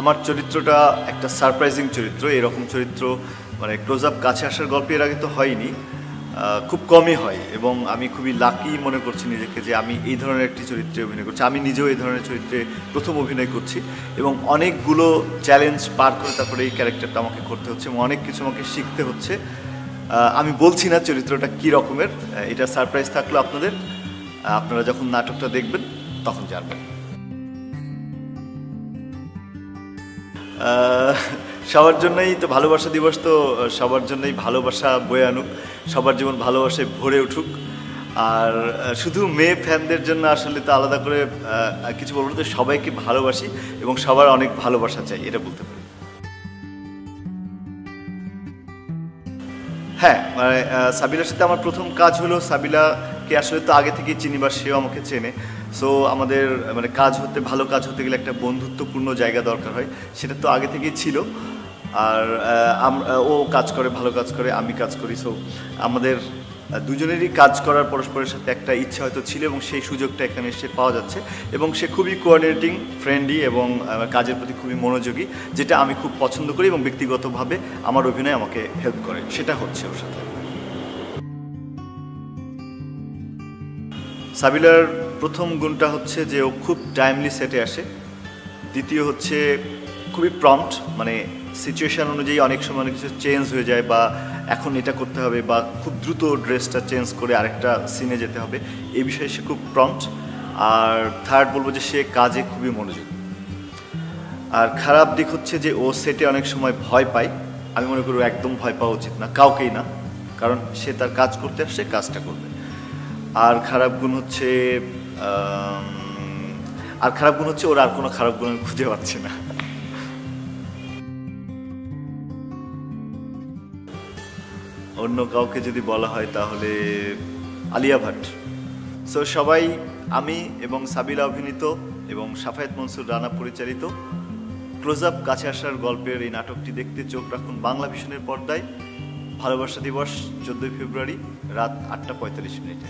আমার চরিত্রটা একটা সারপ্রাইজিং চরিত্র, এরকম চরিত্র মানে ক্লোজ আপ কাছে আসার গল্প এর আগে তো হয়নি খুব কমই হয় এবং আমি খুবই লাকি মনে করছি নিজেকে যে আমি এই ধরনের একটি চরিত্রে অভিনয় করছি। আমি নিজেও এই ধরনের চরিত্রে প্রথম অভিনয় করছি এবং অনেকগুলো চ্যালেঞ্জ পার করে তারপরে এই ক্যারেক্টারটা আমাকে করতে হচ্ছে এবং অনেক কিছু আমাকে শিখতে হচ্ছে। আমি বলছি না চরিত্রটা কী রকমের এটা সারপ্রাইজ থাকল আপনাদের। আপনারা যখন নাটকটা দেখবেন, তখন জানবেন। সবার জন্যই তো ভালোবাসা দিবস তো সবার জন্যই ভালোবাসা বয়ে আনুক, সবার জীবন ভালোবাসায় ভরে উঠুক। আর শুধু মেয়ে ফ্যানদের জন্য আসলে তো আলাদা করে কিছু বলব তো সবাইকে ভালোবাসি এবং সবার অনেক ভালোবাসা চাই, এটা বলতে পারি। হ্যাঁ মানে সাবিলার সাথে আমার প্রথম কাজ হলো সাবিলাকে আসলে তো আগে থেকেই চিনি বা সেও আমাকে চেনে। সো আমাদের মানে কাজ হতে, ভালো কাজ হতে গেলে একটা বন্ধুত্বপূর্ণ জায়গা দরকার হয়। সেটা তো আগে থেকেই ছিল। আর ও কাজ করে, ভালো কাজ করে, আমি কাজ করি। সো আমাদের দুজনেরই কাজ করার পরস্পরের সাথে একটা ইচ্ছা হয়তো ছিল এবং সেই সুযোগটা এখানে এসে পাওয়া যাচ্ছে। এবং সে খুবই কোঅর্ডিনেটিং ফ্রেন্ডলি এবং কাজের প্রতি খুবই মনোযোগী, যেটা আমি খুব পছন্দ করি এবং ব্যক্তিগতভাবে আমার অভিনয় আমাকে হেল্প করে। সেটা হচ্ছে ওর সাথে। সাবিলার প্রথম গুণটা হচ্ছে যে ও খুব টাইমলি সেটে আসে। দ্বিতীয় হচ্ছে খুবই প্রম্পট মানে সিচুয়েশন অনুযায়ী অনেক সময় অনেক কিছু চেঞ্জ হয়ে যায় বা এখন এটা করতে হবে বা খুব দ্রুত ড্রেসটা চেঞ্জ করে আরেকটা সিনে যেতে হবে। এই বিষয়ে সে খুব প্রম্পট আর থার্ড বলব যে সে কাজে খুবই মনোযোগ। আর খারাপ দিক হচ্ছে যে ও সেটে অনেক সময় ভয় পায়। আমি মনে করি একদম ভয় পাওয়া উচিত না, কাউকেই না। কারণ সে তার কাজ করতে আসছে কাজটা করবে। আর খারাপ গুণ হচ্ছে আর খারাপ গুণ হচ্ছে ওর আর কোনো খারাপ গুণ খুঁজে পাচ্ছি না। অন্য কাউকে যদি বলা হয় তাহলে আলিয়া ভাট। সো সবাই, আমি এবং সাবিলা অভিনীত এবং সাফায়েত মনসুর রানা পরিচালিত। ক্লোজ আপ কাছে আসার গল্পের এই নাটকটি দেখতে চোখ রাখুন বাংলা ভিশনের পর্দায়। ভালোবাসা দিবস, চোদ্দোই ফেব্রুয়ারি, রাত আটটা পঁয়তাল্লিশ মিনিটে।